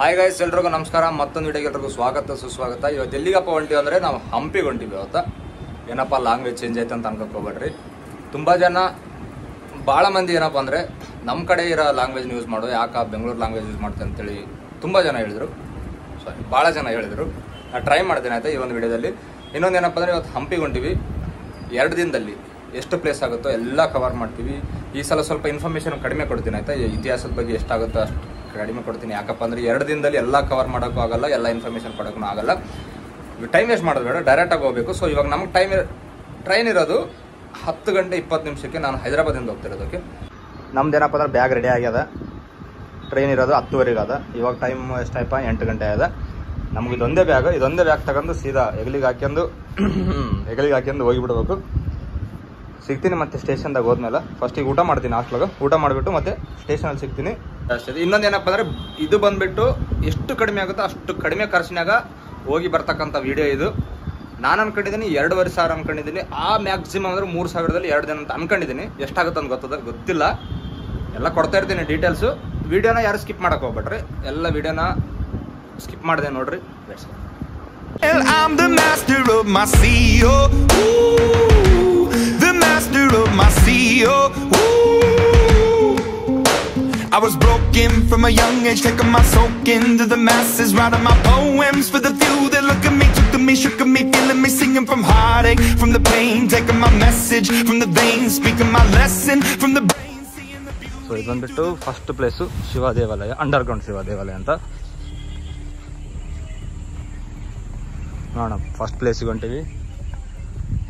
Hi guys ಎಲ್ರಿಗೂ ನಮಸ್ಕಾರ. ಮತ್ತೊಂದು ವಿಡಿಯೋಗೆ ಎಲ್ರಿಗೂ ಸ್ವಾಗತ, ಸುಸ್ವಾಗತ. ಇವತ್ತು ಎಲ್ಲಿಗಪ್ಪ ಹೊಂಟಿವಿ ಅಂದರೆ ನಾವು ಹಂಪಿಗೆ ಹೊಂಟಿವಿ ಇವತ್ತು ಏನಪ್ಪ ಲ್ಯಾಂಗ್ವೇಜ್ ಚೇಂಜ್ ಆಯ್ತು ಅಂತ ಅನ್ಕೋಬೇಡ್ರಿ ತುಂಬ ಜನ ಭಾಳ ಮಂದಿ ಏನಪ್ಪ ಅಂದರೆ ನಮ್ಮ ಕಡೆ ಇರೋ ಲ್ಯಾಂಗ್ವೇಜ್ನ ಯೂಸ್ ಮಾಡು, ಯಾಕೆ ಬೆಂಗಳೂರು ಲ್ಯಾಂಗ್ವೇಜ್ ಯೂಸ್ ಮಾಡ್ತೀವಿ ಅಂತೇಳಿ ತುಂಬ ಜನ ಹೇಳಿದರು. ಸಾರಿ ಭಾಳ ಜನ ಹೇಳಿದರು. ನಾನು ಟ್ರೈ ಮಾಡ್ತೇನೆ ಆಯ್ತಾ ಈ ಒಂದು ವಿಡಿಯೋದಲ್ಲಿ ಇನ್ನೊಂದು ಏನಪ್ಪ ಅಂದರೆ ಇವತ್ತು ಹಂಪಿಗೆ ಹೊಂಟಿವಿ. ಎರಡು ದಿನದಲ್ಲಿ ಎಷ್ಟು ಪ್ಲೇಸ್ ಆಗುತ್ತೋ ಎಲ್ಲ ಕವರ್ ಮಾಡ್ತೀವಿ. ಈ ಸಲ ಸ್ವಲ್ಪ ಇನ್ಫಾರ್ಮೇಷನ್ ಕಡಿಮೆ ಕೊಡ್ತೀನಿ ಆಯ್ತಾ. ಇತಿಹಾಸದ ಬಗ್ಗೆ ಎಷ್ಟಾಗುತ್ತೋ ಅಷ್ಟು ಕಡಿಮೆ ಕೊಡ್ತೀನಿ. ಯಾಕಪ್ಪ ಅಂದ್ರೆ ಎರಡು ದಿನದಲ್ಲಿ ಎಲ್ಲ ಕವರ್ ಮಾಡೋಕ್ಕೂ ಆಗಲ್ಲ, ಎಲ್ಲ ಇನ್ಫಾರ್ಮೇಷನ್ ಕೊಡೋಕ್ಕೂ ಆಗಲ್ಲ. ಟೈಮ್ ವೇಸ್ಟ್ ಮಾಡೋದು ಬೇಡ ಡೈರೆಕ್ಟಾಗಿ ಹೋಗಬೇಕು. ಸೊ ಇವಾಗ ನಮ್ಗೆ ಟೈಮ್ ಟ್ರೈನ್ ಇರೋದು ಹತ್ತು ಗಂಟೆ ಇಪ್ಪತ್ತು ನಿಮಿಷಕ್ಕೆ ನಾನು ಹೈದರಾಬಾದಿಂದ ಹೋಗ್ತಿರೋದಕ್ಕೆ ನಮ್ದು ಏನಪ್ಪ ಅಂದ್ರೆ ಬ್ಯಾಗ್ ರೆಡಿ ಆಗ್ಯದ. ಟ್ರೈನ್ ಇರೋದು ಹತ್ತುವರೆಗೆ ಅದ. ಇವಾಗ ಟೈಮ್ ಎಷ್ಟಾಯ್ಪ ಎಂಟು ಗಂಟೆ ಆಯ್ದ ನಮ್ಗೆ ಇದೊಂದೇ ಬ್ಯಾಗ್ ಇದೊಂದೇ ಬ್ಯಾಗ್ ತಗೊಂಡು ಸೀದಾ ಹೆಗಲಿಗೆ ಹಾಕ್ಯಂದು ಹೆಗಲಿಗೆ ಹಾಕ್ಯಂದು ಹೋಗಿಬಿಡ್ಬೇಕು. ಸಿಗ್ತೀನಿ ಮತ್ತೆ ಸ್ಟೇಷನ್ದಾಗ ಹೋದ್ಮೇಲೆ. ಫಸ್ಟಿಗೆ ಊಟ ಮಾಡ್ತೀನಿ ಹಾಸ್ಟ್ಲಾಗ ಊಟ ಮಾಡಿಬಿಟ್ಟು ಮತ್ತೆ ಸ್ಟೇಷನಲ್ಲಿ ಸಿಗ್ತೀನಿ. ಅಷ್ಟೇ. ಇನ್ನೊಂದು ಏನಪ್ಪ ಅಂದ್ರೆ ಇದು ಬಂದ್ಬಿಟ್ಟು ಎಷ್ಟು ಕಡಿಮೆ ಆಗುತ್ತೋ ಅಷ್ಟು ಕಡಿಮೆ ಖರ್ಚಿನಾಗ ಹೋಗಿ ಬರ್ತಕ್ಕಂಥ ವಿಡಿಯೋ ಇದು. ನಾನು ಅನ್ಕೊಂಡಿದ್ದೀನಿ ಎರಡೂವರೆ ಸಾವಿರ ಅನ್ಕೊಂಡಿದ್ದೀನಿ ಆ ಮ್ಯಾಕ್ಸಿಮಮ್ ಅಂದ್ರೆ ಮೂರು ಸಾವಿರದಲ್ಲಿ ಎರಡು ದಿನ ಅಂತ ಅನ್ಕೊಂಡಿದ್ದೀನಿ ಎಷ್ಟಾಗುತ್ತೆ ಅಂತ ಗೊತ್ತದ ಗೊತ್ತಿಲ್ಲ. ಎಲ್ಲ ಕೊಡ್ತಾ ಇರ್ತೀನಿ ಡೀಟೇಲ್ಸು ವಿಡಿಯೋನ ಯಾರು ಸ್ಕಿಪ್ ಮಾಡಕ್ಕೆ ಹೋಗ್ಬೇಡ್ರಿ. ಎಲ್ಲ ವಿಡಿಯೋನ ಸ್ಕಿಪ್ ಮಾಡಿದೆ ನೋಡ್ರಿ. Let's was broken from a young age, taking my soak into the masses, writing my poems for the few that look at me, took to me, shook at me, feeling me, singing from heartache, from the pain, taking my message from the veins, speaking my lesson from the brain, seeing the beauty. So ಇದು ಬಂದ್ಬಿಟ್ಟು first place Shiva ದೇವಾಲಯ under ground Shiva ದೇವಾಲಯ ಅಂತ ನೋಡೋಣ first ಪ್ಲೇಸಿಗೆ ಹೊಂಟಿವಿ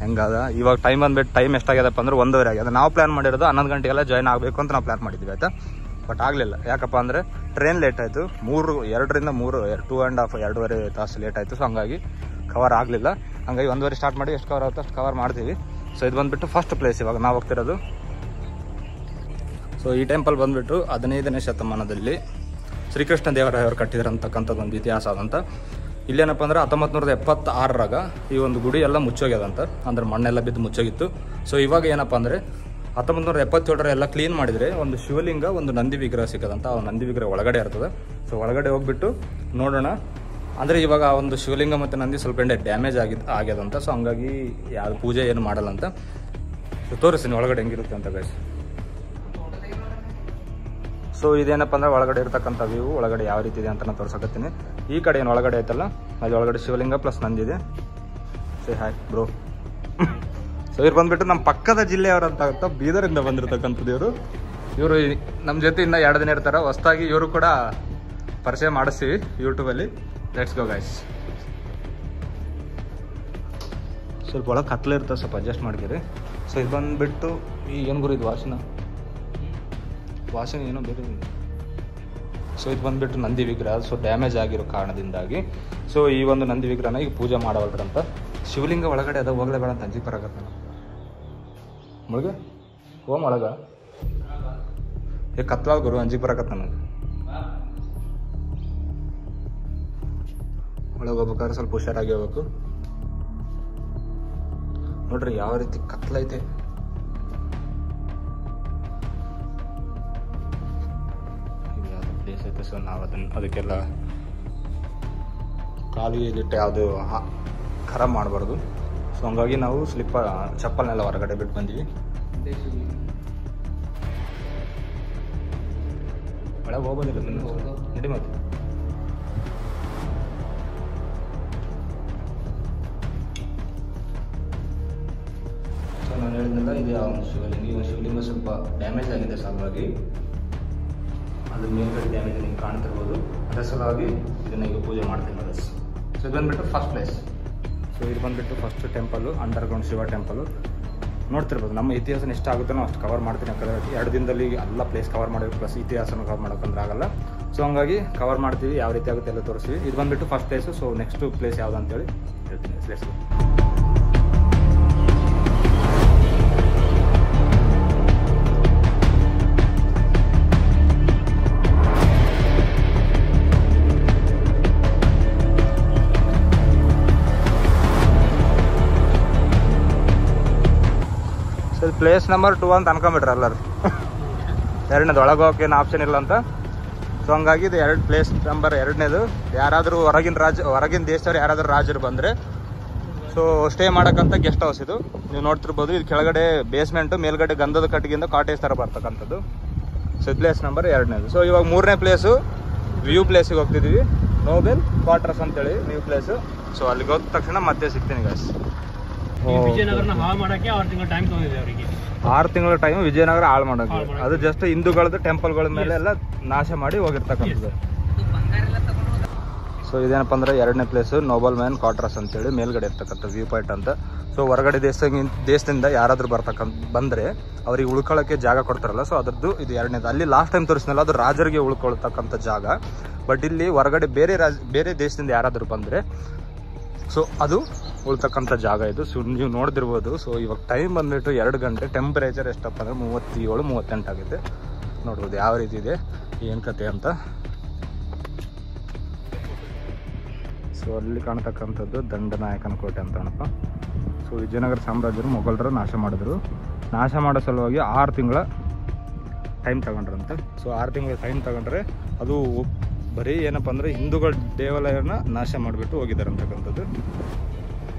ಹೆಂಗದ ಇವಾಗ time ಬಂದ್ಬಿಟ್ಟು ಟೈಮ್ ಎಷ್ಟಾಗ್ಯದಪ್ಪ ಅಂದ್ರೆ ಒಂದೂವರೆ ಆಗ್ಯದ ನಾವು ಪ್ಲಾನ್ ಮಾಡಿರೋದು ಹನ್ನೊಂದು ಗಂಟೆಗೆಲ್ಲ ಜಾಯ್ನ್ ಆಗಬೇಕು ಅಂತ ನಾವು ಪ್ಲಾನ್ ಮಾಡಿದ್ವಿ ಆಯ್ತಾ ಬಟ್ ಆಗಲಿಲ್ಲ. ಯಾಕಪ್ಪ ಅಂದರೆ ಟ್ರೈನ್ ಲೇಟ್ ಆಯಿತು. ಮೂರು, ಎರಡರಿಂದ ಮೂರು ಟೂ ಆ್ಯಂಡ್ ಹಾಫ್ ಎರಡೂವರೆ ತಾಸು ಲೇಟ್ ಆಯಿತು. ಸೊ ಹಂಗಾಗಿ ಕವರ್ ಆಗಲಿಲ್ಲ. ಹಂಗಾಗಿ ಒಂದುವರೆ ಸ್ಟಾರ್ಟ್ ಮಾಡಿ ಎಷ್ಟು ಕವರ್ ಆಗುತ್ತೆ ಅಷ್ಟು ಕವರ್ ಮಾಡ್ತೀವಿ. ಸೊ ಇದು ಬಂದ್ಬಿಟ್ಟು ಫಸ್ಟ್ ಪ್ಲೇಸ್ ಇವಾಗ ನಾವು ಹೋಗ್ತಿರೋದು. ಸೊ ಈ ಟೆಂಪಲ್ ಬಂದ್ಬಿಟ್ಟು ಹದಿನೈದನೇ ಶತಮಾನದಲ್ಲಿ ಶ್ರೀಕೃಷ್ಣ ದೇವರಾಯವರು ಕಟ್ಟಿದ್ರಂತಕ್ಕಂಥದ್ದು ಒಂದು ಇತಿಹಾಸ ಅದಂತ. ಇಲ್ಲೇನಪ್ಪ ಅಂದ್ರೆ ಹತ್ತೊಂಬತ್ತು ಎಪ್ಪತ್ತಾರರಾಗ ಈ ಒಂದು ಗುಡಿ ಎಲ್ಲ ಮುಚ್ಚೋಗ್ಯದಂತ. ಅಂದ್ರೆ ಮಣ್ಣೆಲ್ಲ ಬಿದ್ದು ಮುಚ್ಚೋಗಿತ್ತು. ಸೊ ಇವಾಗ ಏನಪ್ಪ ಅಂದರೆ ಹತ್ತೊಂಬತ್ತು ನೂರ ಎಪ್ಪತ್ತೇಳರ ಎಲ್ಲ ಕ್ಲೀನ್ ಮಾಡಿದರೆ ಒಂದು ಶಿವಲಿಂಗ, ಒಂದು ನಂದಿ ವಿಗ್ರಹ ಸಿಕ್ಕದಂತ ಆ ನಂದಿ ವಿಗ್ರಹ ಒಳಗಡೆ ಇರ್ತದೆ. ಸೊ ಒಳಗಡೆ ಹೋಗ್ಬಿಟ್ಟು ನೋಡೋಣ. ಅಂದರೆ ಇವಾಗ ಆ ಒಂದು ಶಿವಲಿಂಗ ಮತ್ತು ನಂದಿ ಸ್ವಲ್ಪ ಡ್ಯಾಮೇಜ್ ಆಗಿದ್ದು ಆಗ್ಯದಂತ. ಸೊ ಹಂಗಾಗಿ ಯಾರು ಪೂಜೆ ಏನು ಮಾಡಲ್ಲ ಅಂತ ಸೊ ತೋರಿಸ್ತೀನಿ ಒಳಗಡೆ ಹೆಂಗಿರುತ್ತೆ ಅಂತ ಗೈಸ್ ಸೊ ಇದೇನಪ್ಪ ಅಂದ್ರೆ ಒಳಗಡೆ ಇರ್ತಕ್ಕಂಥ ವ್ಯೂ ಒಳಗಡೆ ಯಾವ ರೀತಿ ಇದೆ ಅಂತ ನಾನು ತೋರ್ಸಕತ್ತೀನಿ. ಈ ಕಡೆ ಏನು ಒಳಗಡೆ ಐತಲ್ಲ, ಅಲ್ಲಿ ಒಳಗಡೆ ಶಿವಲಿಂಗ ಪ್ಲಸ್ ನಂದಿದೆ ಸೇ ಹಾಯ್ ಬ್ರೋ ಸೊ ಇವ್ರು ಬಂದ್ಬಿಟ್ಟು ನಮ್ಮ ಪಕ್ಕದ ಜಿಲ್ಲೆಯವರು ಅಂತ ಆಗುತ್ತಾ ಬೀದರಿಂದ ಬಂದಿರತಕ್ಕಂಥದ್ದು ಇವರು. ಇವರು ನಮ್ಮ ಜೊತೆ ಇನ್ನ ಎರಡು ದಿನ ಇರ್ತಾರೆ. ಹೊಸದಾಗಿ ಇವರು ಕೂಡ ಪರಿಚಯ ಮಾಡಿಸ್ತೀವಿ ಯೂಟ್ಯೂಬಲ್ಲಿ ಲೆಟ್ಸ್ ಗೋ ಗೈಸ್ ಸ್ವಲ್ಪ ಒಳಗೆ ಕತ್ಲೆ ಇರ್ತದೆ, ಸ್ವಲ್ಪ ಅಡ್ಜಸ್ಟ್ ಮಾಡ್ತೀರಿ ಸೊ ಇದು ಬಂದ್ಬಿಟ್ಟು ಈ ಏನು ಗುರು ಇದು, ವಾಸನ? ವಾಸನ ಏನೋ ಬೇರೆ ಸೊ ಇದು ಬಂದ್ಬಿಟ್ಟು ನಂದಿ ವಿಗ್ರಹ. ಸೊ ಡ್ಯಾಮೇಜ್ ಆಗಿರೋ ಕಾರಣದಿಂದಾಗಿ. ಸೊ ಈ ಒಂದು ನಂದಿ ವಿಗ್ರಹನ ಈಗ ಪೂಜೆ ಮಾಡವಲ್ರಂತ. ಶಿವಲಿಂಗ ಒಳಗಡೆ ಅದ ಹೋಗಲೇ ಬೇಡ ಅಂತ ಅಂಜಿಕ್ ಬರಾಕತ್ತ ಮುಳುಗ? ಓಮ್ ಒಳಗ ಏ ಕತ್ಲಾದ ಗುರು ಅಂಜಿಗೆ ಬರಾಕತ್ತ ನನಗೆ. ಒಳಗೆ ಹೋಗ್ಬೇಕಾದ್ರೆ ಸ್ವಲ್ಪ ಹುಷಾರಾಗಿ ಹೋಗ್ಬೇಕು. ನೋಡ್ರಿ, ಯಾವ ರೀತಿ ಕತ್ಲೈತೆ ಪ್ಲೇಸ್ ಐತೆ ಸೊ ನಾವು ಅದನ್ನ ಅದಕ್ಕೆಲ್ಲ ಕಾಲಿಗಿಟ್ಟು ಯಾವುದು ಖರಾಬ್ ಮಾಡಬಾರ್ದು. ಸೊ ಹಂಗಾಗಿ ನಾವು ಸ್ಲಿಪ್ಪ ಚಪ್ಪಲ್ನೆಲ್ಲ ಹೊರಗಡೆ ಬಿಟ್ಟು ಬಂದ್ವಿ. ಒಳಗೆ ಹೋಗೋದಿಲ್ಲ. ನಡಿ ಮತ್ತೆ. ಸೊ ನಾನು ಹೇಳಿದ್ನಲ್ಲ, ಇದು ಒಂದು ಶಿವಲಿಂಗ ಈ ಒಂದು ಶಿವಲಿಂಗ ಸ್ವಲ್ಪ ಡ್ಯಾಮೇಜ್ ಆಗಿದೆ ಸೊ ಹಾಗಾಗಿ ಅದು ಮೇಲ್ಗಡೆ ಡ್ಯಾಮೇಜ್ ನಿಮ್ಗೆ ಕಾಣ್ತಿರ್ಬೋದು. ಅದರ ಸಲುವಾಗಿ ಇದನ್ನ ಈಗ ಪೂಜೆ ಮಾಡ್ತೀನಿ ಸೊ ಇದು ಬಂದ್ಬಿಟ್ಟು ಫಸ್ಟ್ ಪ್ಲೇಸ್ ಸೊ ಇದು ಬಂದ್ಬಿಟ್ಟು first temple underground Shiva temple ನೋಡ್ತಿರ್ಬೋದು, ನಮ್ಮ ಇತಿಹಾಸನ ಎಷ್ಟು ಆಗುತ್ತೋ ಅಷ್ಟು ಕವರ್ ಮಾಡ್ತೀನಿ ಯಾಕಂದ್ರೆ ಎರಡು ದಿನದಲ್ಲಿ ಎಲ್ಲ ಪ್ಲೇಸ್ ಕವರ್ ಮಾಡಬೇಕು ಪ್ಲಸ್ ಇತಿಹಾಸನ ಕವರ್ ಮಾಡೋಕ್ಕಂದ್ರೆ ಆಗಲ್ಲ. ಸೊ ಹಂಗಾಗಿ ಕವರ್ ಮಾಡ್ತೀವಿ, ಯಾವ ರೀತಿ ಆಗುತ್ತೆ ಎಲ್ಲ ತೋರಿಸ್ತೀವಿ. ಇದು ಬಂದ್ಬಿಟ್ಟು first place so next place ಯಾವುದು ಅಂತೇಳಿ ಹೇಳ್ತೀನಿ. Let's so place number two ಅಂತ ಅನ್ಕೊಂಬಿಟ್ರೆ ಎಲ್ಲರು. ಎರಡನೇದು ಒಳಗೆ ಹೋಗಕ್ಕೆ ಏನು ಆಪ್ಷನ್ ಇಲ್ಲ ಅಂತ. ಸೊ ಹಂಗಾಗಿ ಇದು ಎರಡು ಪ್ಲೇಸ್ ನಂಬರ್ ಎರಡನೇದು. ಯಾರಾದರೂ ಹೊರಗಿನ ರಾಜ, ಹೊರಗಿನ ದೇಶದವ್ರು ಯಾರಾದರೂ ರಾಜರು ಬಂದರೆ ಸೊ ಸ್ಟೇ ಮಾಡೋಕ್ಕಂಥ ಗೆಸ್ಟ್ ಹೌಸ್ ಇದು. ನೀವು ನೋಡ್ತಿರ್ಬೋದು, ಇದು ಕೆಳಗಡೆ ಬೇಸ್ಮೆಂಟು ಮೇಲ್ಗಡೆ ಗಂಧದ ಕಟ್ಟಿಗೆಯಿಂದ ಕಾಟೇಜ್ ಥರ ಬರ್ತಕ್ಕಂಥದ್ದು. ಸೊ ಇದು ಪ್ಲೇಸ್ ನಂಬರ್ ಎರಡನೇದು. ಸೊ ಇವಾಗ ಮೂರನೇ ಪ್ಲೇಸು ವ್ಯೂ ಪ್ಲೇಸಿಗೆ ಹೋಗ್ತಿದ್ದೀವಿ. ನೋಬೆಲ್ ಕ್ವಾರ್ಟರ್ಸ್ ಅಂತೇಳಿ ವ್ಯೂ ಪ್ಲೇಸು ಸೊ ಅಲ್ಲಿಗೆ ಹೋದ ತಕ್ಷಣ ಮತ್ತೆ ಸಿಗ್ತೀನಿ ಗಾಯ್ಸ್ ಈ ವಿಜಯನಗರನ ಹಾಳು ಮಾಡಕ್ಕೆ ಆರು ತಿಂಗಳು ಟೈಮ್ ತಗೊಂಡಿದೆ ಅವರಿಗೆ. ಆರು ತಿಂಗಳ ಟೈಮ್ ವಿಜಯನಗರ ಹಾಳು ಮಾಡೋದು ಹಾಳ್ ಮಾಡೋದು. ಅದು ಜಸ್ಟ್ ಹಿಂದೂಗಳದ್ದು ಟೆಂಪಲ್ಗಳ ಮೇಲೆ ಎಲ್ಲ ನಾಶ ಮಾಡಿ ಹೋಗಿರ್ತಕ್ಕಂಥದ್ದು. ಸೊ ಇದೇನಪ್ಪ ಅಂದ್ರೆ ಎರಡನೇ ಪ್ಲೇಸ್ ನೋಬಲ್ ಮ್ಯಾನ್ ಕ್ವಾರ್ಟರ್ಸ್ ಅಂತೇಳಿ ಮೇಲ್ಗಡೆ ಇರ್ತಕ್ಕಂಥ ವ್ಯೂ ಪಾಯಿಂಟ್ ಅಂತ. ಸೊ ಹೊರಗಡೆ ದೇಶ ದೇಶದಿಂದ ಯಾರಾದರೂ ಬರ್ತಕ್ಕಂಥ ಬಂದ್ರೆ ಅವ್ರಿಗೆ ಉಳ್ಕೊಳ್ಳೋಕೆ ಜಾಗ ಕೊಡ್ತಾರಲ್ಲ ಸೊ ಅದ್ರದ್ದು ಇದು ಎರಡನೇದು. ಅಲ್ಲಿ ಲಾಸ್ಟ್ ಟೈಮ್ ತೋರಿಸಿದ್ನಲ್ಲ ಅದು ರಾಜರಿಗೆ ಉಳ್ಕೊಳ್ತಕ್ಕಂಥ ಜಾಗ. ಬಟ್ ಇಲ್ಲಿ ಹೊರಗಡೆ ಬೇರೆ ರಾಜ ಬೇರೆ ದೇಶದಿಂದ ಯಾರಾದರೂ ಬಂದರೆ ಸೊ ಅದು ಉಳ್ತಕ್ಕಂಥ ಜಾಗ ಇದು. ಸೊ ನೀವು ನೋಡ್ದಿರ್ಬೋದು. ಸೊ ಇವಾಗ ಟೈಮ್ ಬಂದ್ಬಿಟ್ಟು ಎರಡು ಗಂಟೆ ಟೆಂಪ್ರೇಚರ್ ಎಷ್ಟಪ್ಪ ಅಂದರೆ ಮೂವತ್ತೇಳು, ಮೂವತ್ತೆಂಟು ಆಗಿದೆ ನೋಡ್ಬೋದು ಯಾವ ರೀತಿ ಇದೆ, ಏನು ಕತೆ ಅಂತ. ಸೊ ಅಲ್ಲಿ ಕಾಣ್ತಕ್ಕಂಥದ್ದು ದಂಡನಾಯಕನ ಕೋಟೆ ಅಂತ ಅಣಪ್ಪ. ಸೊ ವಿಜಯನಗರ ಸಾಮ್ರಾಜ್ಯರು ಮೊಘಲರು ನಾಶ ಮಾಡಿದ್ರು. ನಾಶ ಮಾಡೋ ಸಲುವಾಗಿ ಆರು ತಿಂಗಳ ಟೈಮ್ ತಗೊಂಡ್ರಂತೆ. ಸೊ ಆರು ತಿಂಗಳ ಟೈಮ್ ತಗೊಂಡ್ರೆ ಅದು ಬರೀ ಏನಪ್ಪ ಅಂದರೆ ಹಿಂದೂಗಳ ದೇವಾಲಯನ ನಾಶ ಮಾಡಿಬಿಟ್ಟು ಹೋಗಿದ್ದಾರೆ ಅಂತಕ್ಕಂಥದ್ದು.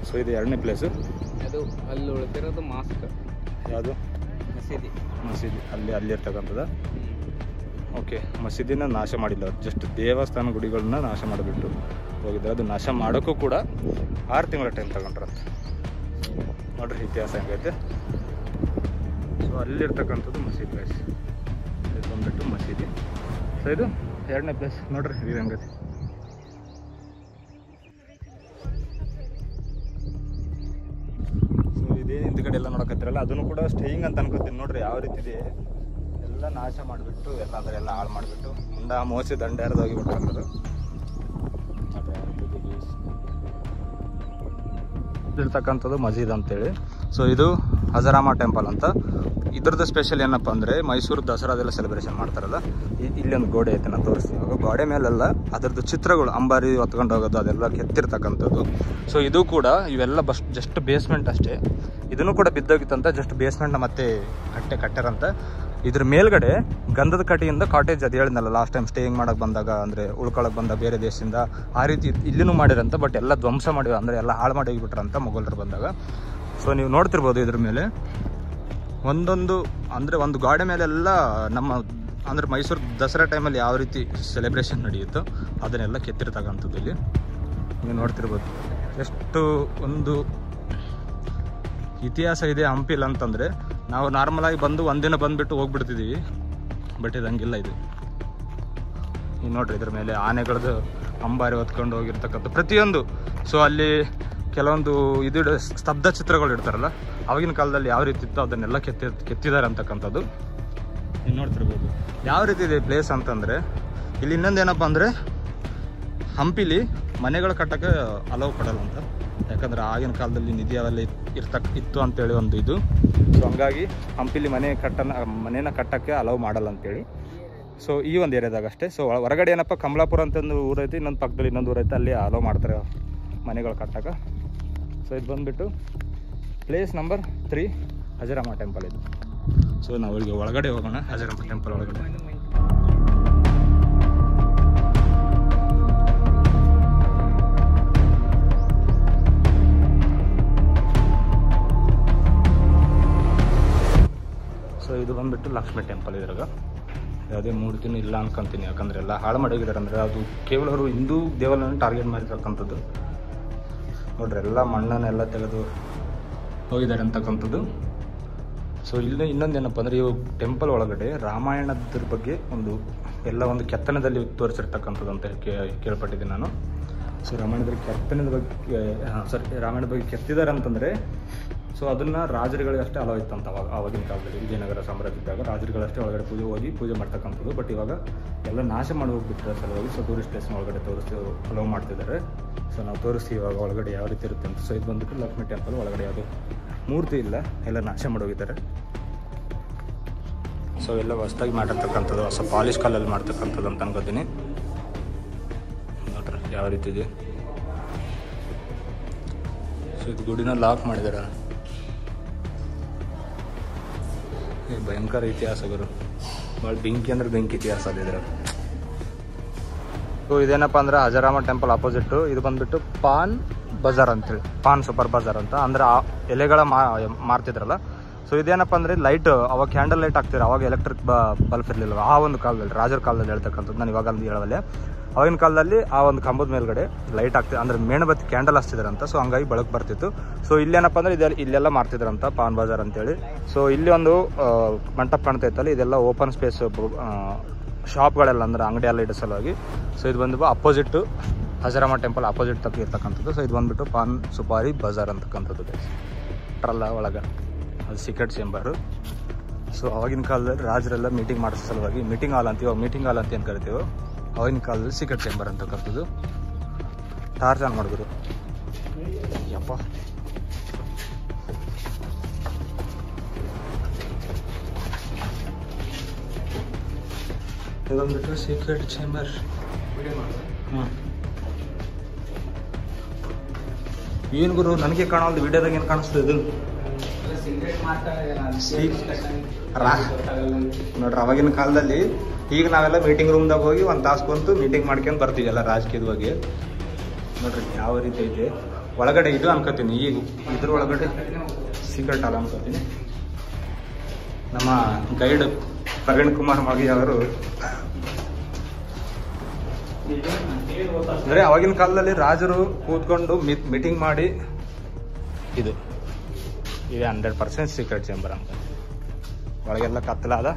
ಸೊ ಇದು ಎರಡನೇ ಪ್ಲೇಸು ಅದು ಅಲ್ಲಿ ಉಳಿದಿರೋದು ಮಾಸ್ಕ್ ಯಾವುದು? ಮಸೀದಿ. ಮಸೀದಿ. ಅಲ್ಲಿ ಅಲ್ಲಿರ್ತಕ್ಕಂಥದ್ದು ಓಕೆ ಮಸೀದಿನ ನಾಶ ಮಾಡಿಲ್ಲ. ಜಸ್ಟ್ ದೇವಸ್ಥಾನ ಗುಡಿಗಳನ್ನ ನಾಶ ಮಾಡಿಬಿಟ್ಟು ಹೋಗಿದ್ದಾರೆ. ಅದು ನಾಶ ಮಾಡೋಕ್ಕೂ ಕೂಡ ಆರು ತಿಂಗಳ ಟೈಮ್ ತಗೊಂಡ್ರಂತೆ ನೋಡ್ರಿ ಇತಿಹಾಸ ಹೆಂಗೈತೆ. ಸೊ ಅಲ್ಲಿರ್ತಕ್ಕಂಥದ್ದು ಮಸೀದಿ ಗೈಸ್ ಇದು ಬಂದ್ಬಿಟ್ಟು ಮಸೀದಿ. ಸೊ ಇದು ಎರಡನೇ ಪ್ಲೇಸ್ ನೋಡ್ರಿ ಇದು ಹೆಂಗೈತೆ ಸೊ ಇದೇ ಹಿಂದ್ಗಡೆ ಎಲ್ಲ ನೋಡಕತ್ತಿರಲ್ಲ ಅದನ್ನು ಕೂಡ ಸ್ಟೇಯಿಂಗ್ ಅಂತ ಅನ್ಕೋತೀನಿ. ನೋಡ್ರಿ ಯಾವ ರೀತಿ ಇದೆ. ಎಲ್ಲ ನಾಶ ಮಾಡಿಬಿಟ್ಟು ಎಲ್ಲ ಅಂದ್ರೆ ಎಲ್ಲ ಹಾಳು ಮಾಡಿಬಿಟ್ಟು ಹುಂಡ ಮೋಸಿ ದಂಡ ಹರಿದೋಗಿ ಇದೆ ಇರ್ತಕ್ಕಂಥದ್ದು ಮಜೀದ್ ಅಂತೇಳಿ. ಸೊ ಇದು ಹಜರಾಮ ಟೆಂಪಲ್ ಅಂತ. ಇದ್ರದ್ದು ಸ್ಪೆಷಲ್ ಏನಪ್ಪ ಅಂದರೆ ಮೈಸೂರು ದಸರಾದೆಲ್ಲ ಸೆಲೆಬ್ರೇಷನ್ ಮಾಡ್ತಾರಲ್ಲ? ಇಲ್ಲೊಂದು ಗೋಡೆ ಐತೆ ನಾನು ತೋರಿಸ್ತೀನಿ. ಇವಾಗ ಗೋಡೆ ಮೇಲೆಲ್ಲ ಅದರದ್ದು ಚಿತ್ರಗಳು, ಅಂಬಾರಿ ಹೊತ್ಕೊಂಡು ಹೋಗೋದು, ಅದೆಲ್ಲ ಕೆತ್ತಿರ್ತಕ್ಕಂಥದ್ದು. ಸೊ ಇದು ಕೂಡ ಇವೆಲ್ಲ ಬಸ್ ಜಸ್ಟ್ ಬೇಸ್ಮೆಂಟ್ ಅಷ್ಟೇ. ಇದನ್ನು ಕೂಡ ಬಿದ್ದೋಗಿತ್ತಂತ ಜಸ್ಟ್ ಬೇಸ್ಮೆಂಟ್ನ ಮತ್ತೆ ಕಟ್ಟೆ ಕಟ್ಟಾರಂತ. ಇದ್ರ ಮೇಲ್ಗಡೆ ಗಂಧದ ಕಟ್ಟಿಯಿಂದ ಕಾಟೇಜ್ ಅದು ಹೇಳಿದ್ನಲ್ಲ ಲಾಸ್ಟ್ ಟೈಮ್ ಸ್ಟೇಯಿಂಗ್ ಮಾಡೋಕೆ ಬಂದಾಗ, ಅಂದರೆ ಉಳ್ಕೊಳಕ್ಕೆ ಬಂದ ಬೇರೆ ದೇಶದಿಂದ, ಆ ರೀತಿ ಇಲ್ಲಿನೂ ಮಾಡಿರಂತ ಬಟ್ ಎಲ್ಲ ಧ್ವಂಸ ಮಾಡಿ ಅಂದರೆ ಎಲ್ಲ ಹಾಳು ಮಾಡಿ ಹೋಗಿಬಿಟ್ರಂತ ಮೊಘಲರು ಬಂದಾಗ. ಸೊ ನೀವು ನೋಡ್ತಿರ್ಬೋದು ಇದ್ರ ಮೇಲೆ. ಒಂದೊಂದು, ಅಂದರೆ ಒಂದು ಗಾಡಿ ಮೇಲೆಲ್ಲ ನಮ್ಮ, ಅಂದರೆ ಮೈಸೂರು ದಸರಾ ಟೈಮಲ್ಲಿ ಯಾವ ರೀತಿ ಸೆಲೆಬ್ರೇಷನ್ ನಡೆಯುತ್ತೋ ಅದನ್ನೆಲ್ಲ ಕೆತ್ತಿರ್ತಕ್ಕಂಥದ್ದು ಇಲ್ಲಿ. ನೀವು ನೋಡ್ತಿರ್ಬೋದು. ಎಷ್ಟು ಒಂದು ಇತಿಹಾಸ ಇದೆ ಹಂಪಿಲ್ ಅಂತಂದರೆ, ನಾವು ನಾರ್ಮಲಾಗಿ ಬಂದು ಒಂದಿನ ಬಂದುಬಿಟ್ಟು ಹೋಗ್ಬಿಡ್ತಿದ್ದೀವಿ ಬಟ್ ಇದು ಹಂಗಿಲ್ಲ ಇದು. ನೀವು ನೋಡ್ರಿ ಇದ್ರ ಮೇಲೆ ಆನೆಗಳದ್ದು ಅಂಬಾರಿ ಹೊತ್ಕೊಂಡು ಹೋಗಿರ್ತಕ್ಕಂಥ ಪ್ರತಿಯೊಂದು. ಸೊ ಅಲ್ಲಿ ಕೆಲವೊಂದು ಇದು ಸ್ತಬ್ಧ ಚಿತ್ರಗಳು ಇಡ್ತಾರಲ್ಲ ಆವಾಗಿನ ಕಾಲದಲ್ಲಿ ಯಾವ ರೀತಿ ಇತ್ತು ಅದನ್ನೆಲ್ಲ ಕೆತ್ತಿ ಕೆತ್ತಿದ್ದಾರೆ ಅಂತಕ್ಕಂಥದ್ದು. ನೀವು ನೋಡ್ತಿರ್ಬೋದು. ಯಾವ ರೀತಿ ಇದೆ ಪ್ಲೇಸ್ ಅಂತಂದರೆ ಇಲ್ಲಿ ಇನ್ನೊಂದು ಏನಪ್ಪ ಅಂದರೆ ಹಂಪಿಲಿ ಮನೆಗಳು ಕಟ್ಟಕ್ಕೆ ಅಲವು ಕೊಡಲ್ಲ ಅಂತ. ಯಾಕಂದ್ರೆ ಆಗಿನ ಕಾಲದಲ್ಲಿ ನಿಧಿ ಅವೆಲ್ಲ ಇರ್ತಕ್ ಇತ್ತು ಅಂತೇಳಿ ಒಂದು ಇದು. ಸೊ ಹಂಗಾಗಿ ಹಂಪಿಲಿ ಮನೆ ಕಟ್ಟನ ಮನೇನ ಕಟ್ಟಕ್ಕೆ ಅಲವು ಮಾಡಲ್ಲ ಅಂತೇಳಿ. ಸೊ ಈ ಒಂದು ಏರಿಯಾದಾಗ ಅಷ್ಟೇ. ಸೊ ಹೊರಗಡೆ ಏನಪ್ಪ ಕಮಲಾಪುರ ಅಂತ ಒಂದು ಊರೈತಿ ಇನ್ನೊಂದು ಪಕ್ಕದಲ್ಲಿ ಇನ್ನೊಂದು ಊರೈತೆ ಅಲ್ಲಿ ಅಲೋ ಮಾಡ್ತಾರೆ ಮನೆಗಳು ಕಟ್ಟಕ್ಕೆ ಸೊ ಇದು ಬಂದುಬಿಟ್ಟು ಪ್ಲೇಸ್ ನಂಬರ್ ತ್ರೀ ಹಜರಾಮ ಟೆಂಪಲ್ ಇದು. ಸೊ ನಾವು ಈಗ ಒಳಗಡೆ ಹೋಗೋಣ ಹಜರಾಮ ಟೆಂಪಲ್ ಒಳಗಡೆ. ಸೊ ಇದು ಬಂದ್ಬಿಟ್ಟು ಲಕ್ಷ್ಮಿ ಟೆಂಪಲ್ ಇದ್ರಾಗ. ಯಾವುದೇ ಮೂರ್ತಿನೂ ಇಲ್ಲ ಅನ್ಕೊಂತೀನಿ, ಯಾಕಂದ್ರೆ ಎಲ್ಲ ಹಾಳು ಮಾಡೋಗಿದ್ದಾರೆ ಅಂದರೆ ಅದು ಕೇವಲ ಅವರು ಹಿಂದೂ ದೇವಾಲಯನ ಟಾರ್ಗೆಟ್ ಮಾಡಿರ್ತಕ್ಕಂಥದ್ದು. ನೋಡ್ರಿ, ಎಲ್ಲ ಮಣ್ಣನ್ನೆಲ್ಲ ತೆಗೆದು ಹೋಗಿದ್ದಾರೆ ಅಂತಕ್ಕಂಥದ್ದು. ಸೊ ಇಲ್ಲಿ ಇನ್ನೊಂದು ಏನಪ್ಪ ಅಂದರೆ, ಇವು ಟೆಂಪಲ್ ಒಳಗಡೆ ರಾಮಾಯಣದ ಬಗ್ಗೆ ಒಂದು ಎಲ್ಲ ಒಂದು ಕೆತ್ತನದಲ್ಲಿ ತೋರಿಸಿರ್ತಕ್ಕಂಥದ್ದು ಅಂತ ಕೇಳ್ಪಟ್ಟಿದ್ದೀನಿ ನಾನು. ಸೊ ರಾಮಾಯಣದ ಕೆತ್ತನದ ಬಗ್ಗೆ ಸಾರಿ ರಾಮಾಯಣದ ಬಗ್ಗೆ ಕೆತ್ತಿದ್ದಾರೆ ಅಂತಂದರೆ ಸೊ ಅದನ್ನು ರಾಜರುಗಳಿಗಷ್ಟೇ ಅಲೋ ಇತ್ತಂತ ಅವಾಗ, ಆವಾಗಿನ ಕಾಲದಲ್ಲಿ. ವಿಜಯನಗರ ಸಾಮ್ರಾಜ್ಯದಾಗ ರಾಜರುಗಳಷ್ಟೇ ಒಳಗಡೆ ಪೂಜೆ ಹೋಗಿ ಪೂಜೆ ಮಾಡ್ತಕ್ಕಂಥದ್ದು. ಬಟ್ ಇವಾಗ ಎಲ್ಲ ನಾಶ ಮಾಡಿ ಹೋಗ್ಬಿಟ್ಟಿರೋ ಸಲುವಾಗಿ ಸೊ ಟೂರಿಸ್ಟ್ ಪ್ಲೇಸ್ನ ಒಳಗಡೆ ತೋರಿಸಿ ಅಲೋ ಮಾಡ್ತಿದ್ದಾರೆ. ಸೊ ನಾವು ತೋರಿಸ್ತೀವಿ ಇವಾಗ ಒಳಗಡೆ ಯಾವ ರೀತಿ ಇರುತ್ತೆ ಅಂತ. ಸೊ ಇದು ಬಂದ್ಬಿಟ್ಟು ಲಕ್ಷ್ಮೀ ಟೆಂಪಲ್ ಒಳಗಡೆ ಯಾವುದು ಮೂರ್ತಿ ಇಲ್ಲ. ಎಲ್ಲ ನಾಶ ಮಾಡೋಗಿದ್ದಾರೆ. ಸೊ ಎಲ್ಲ ಹೊಸದಾಗಿ ಮಾಡಿರ್ತಕ್ಕಂಥದ್ದು, ಹೊಸ ಪಾಲಿಶ್ ಕಾಲಲ್ಲಿ ಮಾಡ್ತಕ್ಕಂಥದ್ದು ಅಂತ ಅನ್ಕೋತೀನಿ. ನೋಡ್ರಿ ಯಾವ ರೀತಿ ಇದೆ. ಸೊ ಇದು ಗುಡಿನ ಲಾಕ್ ಮಾಡಿದ್ದಾರೆ ಭಯಂಕರ ಇತಿಹಾಸಗಳು ಭಾಳ ಬೆಂಕಿ ಅಂದ್ರೆ ಬೆಂಕಿ ಇತಿಹಾಸ ಅದ ಇದ್ರಾಗ ಸೊ ಇದೇನಪ್ಪ ಅಂದ್ರೆ ಹಜರಾಮ ಟೆಂಪಲ್ ಅಪೋಸಿಟ್ ಇದು ಬಂದ್ಬಿಟ್ಟು ಪಾನ್ ಬಜಾರ್ ಅಂತೇಳಿ ಪಾನ್ ಸೂಪರ್ ಬಜಾರ್ ಅಂತ. ಅಂದ್ರೆ ಆ ಎಲೆಗಳ ಮಾರ್ತಿದ್ರಲ್ಲ. ಸೊ ಇದೇನಪ್ಪ ಅಂದ್ರೆ ಲೈಟ್ ಅವಾಗ ಕ್ಯಾಂಡಲ್ ಲೈಟ್ ಹಾಕ್ತಿದ್ರು ಅವಾಗ ಎಲೆಕ್ಟ್ರಿಕ್ ಬಲ್ಬ್ ಇರಲಿಲ್ಲ ಆ ಒಂದು ಕಾಲದಲ್ಲಿ, ರಾಜರ ಕಾಲದಲ್ಲಿ ಹೇಳ್ತಕ್ಕಂಥದ್ದು ನಾನು ಇವಾಗ ಅಲ್ಲಿ ಹೇಳವಲ್ಲೇ ಅವಾಗಿನ ಕಾಲದಲ್ಲಿ ಆ ಒಂದು ಕಂಬದ ಮೇಲ್ಗಡೆ ಲೈಟ್ ಆಗ್ತಿದೆ ಅಂದ್ರೆ ಮೇಣಬತ್ತಿ ಕ್ಯಾಂಡಲ್ ಹಚ್ತಿದ್ರಂತ ಸೊ ಹಂಗಾಗಿ ಬೆಳಕು ಬರ್ತಿತ್ತು. ಸೊ ಇಲ್ಲೇನಪ್ಪ ಅಂದ್ರೆ ಇದೆಲ್ಲ, ಇಲ್ಲೆಲ್ಲ ಮಾರ್ತಿದ್ರಂತ ಪಾನ್ ಬಜಾರ್ ಅಂತೇಳಿ. ಸೊ ಇಲ್ಲಿ ಒಂದು ಮಂಟಪ ಕಾಣ್ತಾ ಇತ್ತಲ್ಲ, ಇದೆಲ್ಲ ಓಪನ್ ಸ್ಪೇಸ್ ಶಾಪ್ಗಳೆಲ್ಲ ಅಂದ್ರೆ ಅಂಗಡಿ ಎಲ್ಲ ಇಡೋ ಸಲುವಾಗಿ. ಸೊ ಇದು ಬಂದು ಅಪೋಸಿಟ್ಟು ಹಜರಾಮ ಟೆಂಪಲ್ ಅಪೋಸಿಟ್ ತಪ್ಪಿ ಇರ್ತಕ್ಕಂಥದ್ದು. ಸೊ ಇದು ಬಂದ್ಬಿಟ್ಟು ಪಾನ್ ಸುಪಾರಿ ಬಜಾರ್ ಅಂತಕ್ಕಂಥದ್ದು. ಟ್ರಲ್ಲ ಒಳಗೆ. ಅದು ಸೀಕ್ರೆಟ್ ಚೇಂಬರು ಸೊ ಅವಾಗಿನ ಕಾಲದಲ್ಲಿ ರಾಜರೆಲ್ಲ ಮೀಟಿಂಗ್ ಮಾಡಿಸೋ ಸಲುವಾಗಿ ಮೀಟಿಂಗ್ ಹಾಲ್ ಅಂತೀವಿ ಮೀಟಿಂಗ್ ಹಾಲ್ ಅಂತ ಏನು ಕರಿತೀವೋ, ಅವಾಗಿನ ಕಾಲದಲ್ಲಿ ಸೀಕ್ರೆಟ್ ಚೇಂಬರ್ ಅಂತಕ್ಕಂಥದ್ದು. ಟಾರ್ಚ್ ಆನ್ ಮಾಡಿದ್ರು ಯಪ್ಪ. ಇದೊಂದ್ಬಿಟ್ಟು ಸೀಕ್ರೆಟ್ ಚೇಂಬರ್ ಏನು ಗುರು, ನನಗೆ ಕಾಣಲ್ದು ವಿಡಿಯೋದಾಗ ಏನು ಕಾಣಿಸ್ತದೆ ಇದು? ನೋಡ್ರಿ, ಅವಾಗಿನ ಕಾಲದಲ್ಲಿ ಈಗ ನಾವೆಲ್ಲ ಮೀಟಿಂಗ್ ರೂಮ್ದಾಗ ಹೋಗಿ ಒಂದು ತಾಸು ಕುಂತು ಮೀಟಿಂಗ್ ಮಾಡ್ಕೊಂಡು ಬರ್ತೀವಿ ಎಲ್ಲ ರಾಜಕೀಯದ ಬಗ್ಗೆ ನೋಡ್ರಿ, ಯಾವ ರೀತಿ ಐತೆ ಒಳಗಡೆ ಇದು ಅನ್ಕೋತೀನಿ, ಈಗ ಇದ್ರ ಒಳಗಡೆ ಸೀಕ್ರೆಟ್ ಅಲ್ಲ ಅನ್ಕೋತೀನಿ. ನಮ್ಮ ಗೈಡ್ ಪ್ರವೀಣ್ ಕುಮಾರ್ ಮಾಗಿ ಅವರು. ಅಂದ್ರೆ ಅವಾಗಿನ ಕಾಲದಲ್ಲಿ ರಾಜರು ಕೂತ್ಕೊಂಡು ಮೀಟಿಂಗ್ ಮಾಡಿ ಇದು. ಇದೆ ಹಂಡ್ರೆಡ್ ಪರ್ಸೆಂಟ್ ಸೀಕ್ರೆಟ್ ಚೇಂಬರ್ ಅಂತ. ಒಳಗೆಲ್ಲ ಕತ್ತಲಾದ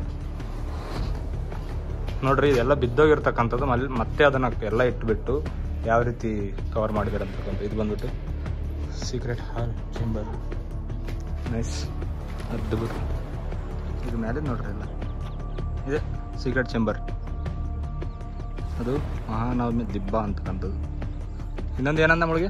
ನೋಡ್ರಿ ಇದೆಲ್ಲ ಬಿದ್ದೋಗಿರ್ತಕ್ಕಂಥದ್ದು ಮಲ್ಲಿ ಮತ್ತೆ ಅದನ್ನ ಎಲ್ಲ ಇಟ್ಬಿಟ್ಟು ಯಾವ ರೀತಿ ಕವರ್ ಮಾಡಿದ್ದಾರೆ ಅಂತಕ್ಕಂಥ ಇದು ಬಂದ್ಬಿಟ್ಟು. ಸೀಕ್ರೆಟ್ ಹಾಲ್ ಚೇಂಬರ್ ನೈಸ್ ಅದ್ಭುತ. ಇದು ಮೇಲೆ ನೋಡ್ರಿ ಎಲ್ಲ. ಇದೆ. ಸೀಕ್ರೆಟ್ ಚೇಂಬರ್ ಅದು ಮಹಾನವಮಿ ದಿಬ್ಬ ಅಂತಕ್ಕಂಥದ್ದು ಇನ್ನೊಂದು ಏನಂದ ನಮಗೆ